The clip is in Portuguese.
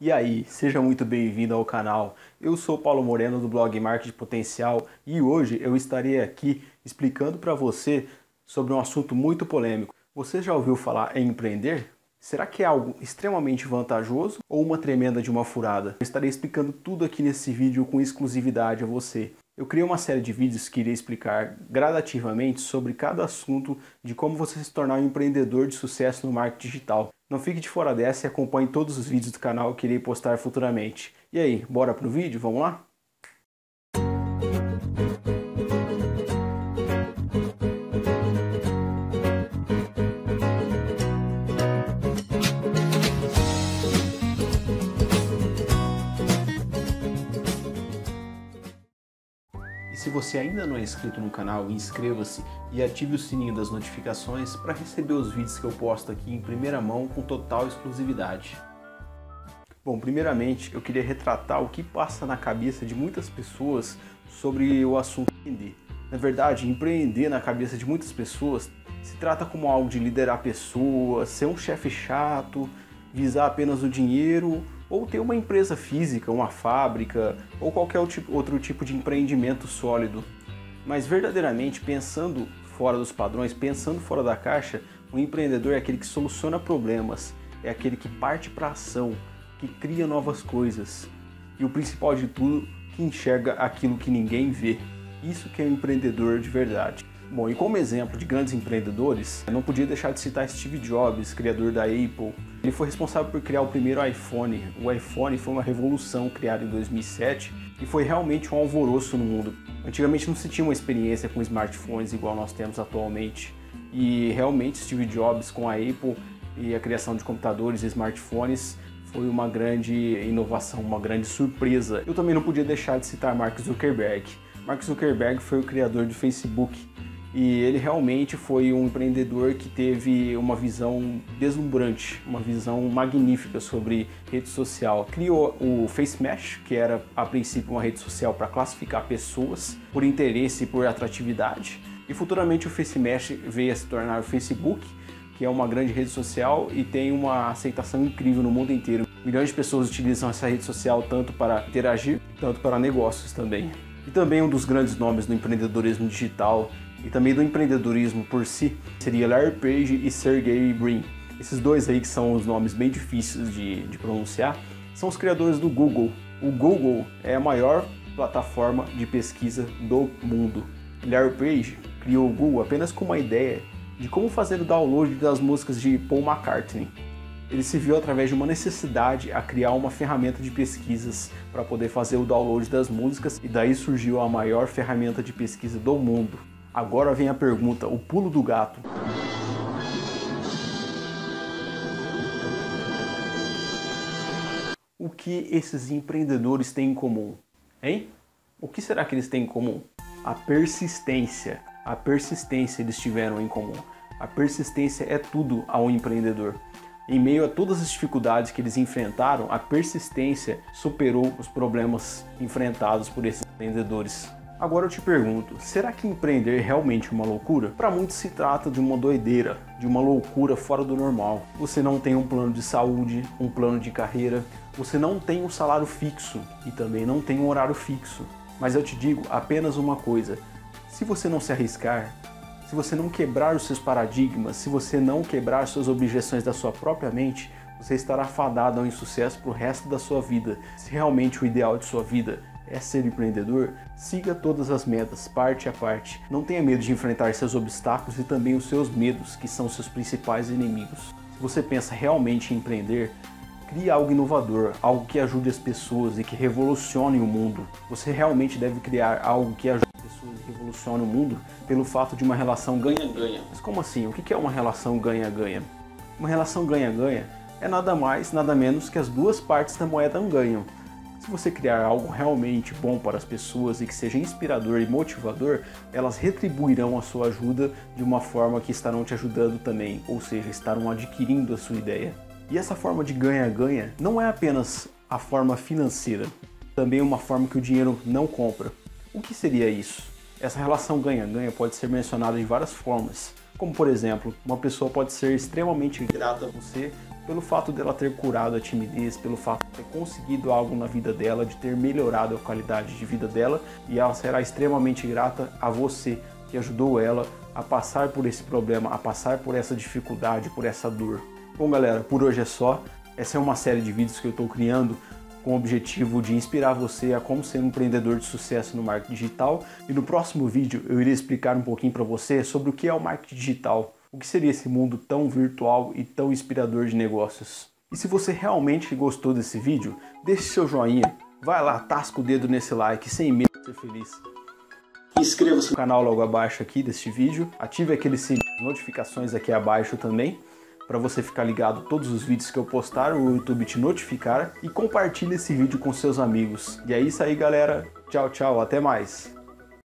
E aí, seja muito bem-vindo ao canal. Eu sou Paulo Moreno do blog Marketing Potencial e hoje eu estarei aqui explicando para você sobre um assunto muito polêmico. Você já ouviu falar em empreender? Será que é algo extremamente vantajoso ou uma tremenda de uma furada? Eu estarei explicando tudo aqui nesse vídeo com exclusividade a você. Eu criei uma série de vídeos que irei explicar gradativamente sobre cada assunto de como você se tornar um empreendedor de sucesso no marketing digital. Não fique de fora dessa e acompanhe todos os vídeos do canal que irei postar futuramente. E aí, bora pro vídeo? Vamos lá? Se você ainda não é inscrito no canal, inscreva-se e ative o sininho das notificações para receber os vídeos que eu posto aqui em primeira mão com total exclusividade. Bom, primeiramente eu queria retratar o que passa na cabeça de muitas pessoas sobre o assunto empreender. Na verdade, empreender na cabeça de muitas pessoas se trata como algo de liderar pessoas, ser um chefe chato, visar apenas o dinheiro ou ter uma empresa física, uma fábrica ou qualquer outro tipo de empreendimento sólido. Mas verdadeiramente pensando fora dos padrões, pensando fora da caixa, o empreendedor é aquele que soluciona problemas, é aquele que parte para ação, que cria novas coisas. E o principal de tudo, que enxerga aquilo que ninguém vê. Isso que é um empreendedor de verdade. Bom, e como exemplo de grandes empreendedores, não podia deixar de citar Steve Jobs, criador da Apple. Ele foi responsável por criar o primeiro iPhone. O iPhone foi uma revolução criada em 2007 e foi realmente um alvoroço no mundo. Antigamente não se tinha uma experiência com smartphones igual nós temos atualmente. E realmente Steve Jobs com a Apple e a criação de computadores e smartphones foi uma grande inovação, uma grande surpresa. Eu também não podia deixar de citar Mark Zuckerberg. Mark Zuckerberg foi o criador do Facebook e ele realmente foi um empreendedor que teve uma visão deslumbrante, uma visão magnífica sobre rede social. Criou o FaceMesh, que era a princípio uma rede social para classificar pessoas por interesse e por atratividade. E futuramente o FaceMesh veio a se tornar o Facebook, que é uma grande rede social e tem uma aceitação incrível no mundo inteiro. Milhões de pessoas utilizam essa rede social tanto para interagir, tanto para negócios também. E também um dos grandes nomes do empreendedorismo digital e também do empreendedorismo por si seria Larry Page e Sergey Brin. Esses dois aí que são os nomes bem difíceis de, de pronunciar, são os criadores do Google. O Google é a maior plataforma de pesquisa do mundo. Larry Page criou o Google apenas com uma ideia de como fazer o download das músicas de Paul McCartney. Ele se viu através de uma necessidade a criar uma ferramenta de pesquisas para poder fazer o download das músicas e daí surgiu a maior ferramenta de pesquisa do mundo, Agora vem a pergunta, o pulo do gato. O que esses empreendedores têm em comum? Hein? O que será que eles têm em comum? A persistência. A persistência eles tiveram em comum. A persistência é tudo ao empreendedor. Em meio a todas as dificuldades que eles enfrentaram, a persistência superou os problemas enfrentados por esses empreendedores. Agora eu te pergunto, será que empreender é realmente uma loucura? Para muitos se trata de uma doideira, de uma loucura fora do normal. Você não tem um plano de saúde, um plano de carreira, você não tem um salário fixo e também não tem um horário fixo. Mas eu te digo apenas uma coisa: se você não se arriscar, se você não quebrar os seus paradigmas, se você não quebrar suas objeções da sua própria mente, você estará fadado ao insucesso para o resto da sua vida. Se realmente o ideal de sua vida é ser empreendedor, siga todas as metas, parte a parte. Não tenha medo de enfrentar seus obstáculos e também os seus medos, que são seus principais inimigos. Se você pensa realmente em empreender, crie algo inovador, algo que ajude as pessoas e que revolucione o mundo. Você realmente deve criar algo que ajude as pessoas e revolucione o mundo pelo fato de uma relação ganha-ganha. Mas como assim? O que é uma relação ganha-ganha? Uma relação ganha-ganha é nada mais, nada menos que as duas partes da moeda ganham. Se você criar algo realmente bom para as pessoas e que seja inspirador e motivador, elas retribuirão a sua ajuda de uma forma que estarão te ajudando também, ou seja, estarão adquirindo a sua ideia. E essa forma de ganha-ganha não é apenas a forma financeira, também é uma forma que o dinheiro não compra. O que seria isso? Essa relação ganha-ganha pode ser mencionada de várias formas, como por exemplo, uma pessoa pode ser extremamente grata a você pelo fato dela ter curado a timidez, pelo fato de ter conseguido algo na vida dela, de ter melhorado a qualidade de vida dela, e ela será extremamente grata a você que ajudou ela a passar por esse problema, a passar por essa dificuldade, por essa dor. Bom, galera, por hoje é só. Essa é uma série de vídeos que eu estou criando com o objetivo de inspirar você a como ser um empreendedor de sucesso no marketing digital. E no próximo vídeo eu irei explicar um pouquinho para você sobre o que é o marketing digital, o que seria esse mundo tão virtual e tão inspirador de negócios. E se você realmente gostou desse vídeo, deixe seu joinha, vai lá, tasca o dedo nesse like, sem medo de ser feliz. Inscreva-se no canal logo abaixo aqui deste vídeo, ative aquele sininho de notificações aqui abaixo também, para você ficar ligado todos os vídeos que eu postar, o YouTube te notificar e compartilhe esse vídeo com seus amigos. E é isso aí, galera. Tchau, tchau, até mais.